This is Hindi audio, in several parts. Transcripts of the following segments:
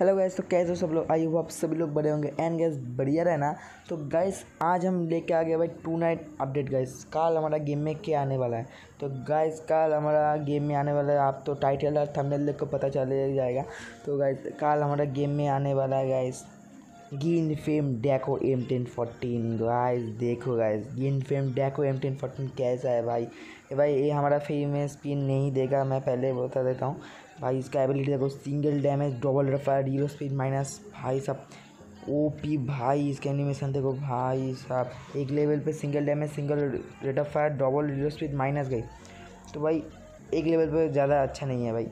हेलो गैस तो कैसे हो सब लोग? आई हो आप सभी लोग बड़े होंगे। एंड गैस बढ़िया रहना तो गैस आज हम लेके आ गए भाई टू नाइट अपडेट गैस कल हमारा गेम में क्या आने वाला है? तो गैस कल हमारा गेम में आने वाला है। आप तो टाइटल और थंबनेल को पता चल जाएगा। तो गैस कल हमारा गेम में आने वाला है गैस गिन फेम डैको एम टेन फोर्टीन गाइस देखो गाइस गिन फेम डैको एम टेन फोर्टीन कैसा है भाई? भाई, ये हमारा फेम स्पिन नहीं देगा, मैं पहले बता देता हूँ। भाई, इसका एबिलिटी देखो सिंगल डैमेज डबल रेफायर हीरो स्पीड माइनस भाई सब ओ पी भाई, इसका एनिमेशन देखो भाई साहब। एक लेवल पे single damage single rate of fire double hero speed minus गई। तो भाई, एक लेवल पे ज़्यादा अच्छा नहीं है भाई।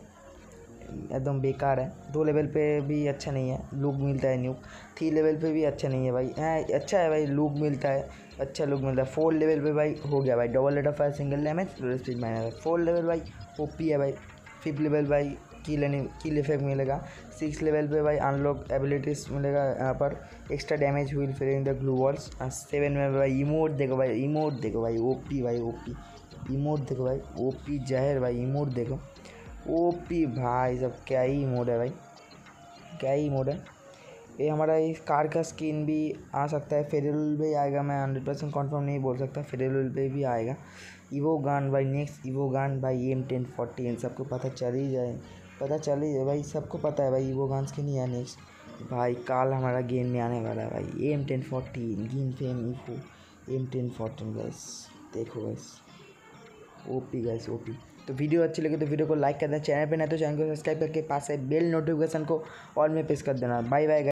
एकदम बेकार है। दो लेवल पे भी अच्छा नहीं है। लुक मिलता है न्यू थ्री लेवल पे भी अच्छा नहीं है भाई। है अच्छा है भाई, लुक मिलता है। अच्छा लुक मिलता है। फोर लेवल पे भाई हो गया भाई। Double of fire single damage speed minus four level भाई ओपी है भाई। फिफ्थ लेवल भाई किल किल इफ़ेक्ट मिलेगा। सिक्स लेवल पे भाई अनलॉक एबिलिटीज मिलेगा यहाँ पर। एक्स्ट्रा डैमेज हुई फिर in the glue walls seven में भाई इमोट देखो भाई इमोट देखो भाई। ओपी भाई ओपी इमोट देखो भाई। ओपी जहर भाई इमोट देखो। ओपी भाई सब क्या ही मोड है भाई। क्या ही मोड है। ये हमारा इस कार का स्किन भी आ सकता है फेडरल भी आएगा, मैं हंड्रेड परसेंट कन्फर्म नहीं बोल सकता फेडरल पे भी आएगा। इवो गान भाई नेक्स्ट ईवो गान भाई एम टेन फोर्टीन सबको पता चल ही जाए। पता चल ही जाए भाई, सबको पता है भाई ईवो गान स्किन नहीं है नेक्स्ट भाई, काल हमारा गेम में आने वाला है भाई एम टेन फोर्टीन गेम फेम ईफो एम टेन फोर्टीन गैस देखो गैस ओपी गैस ओपी। तो वीडियो अच्छी लगे तो वीडियो को लाइक कर देना चैनल पर ना तो चैनल को सब्सक्राइब करके पास है बेल नोटिफिकेशन को ऑल में प्रेस कर देना। Bye bye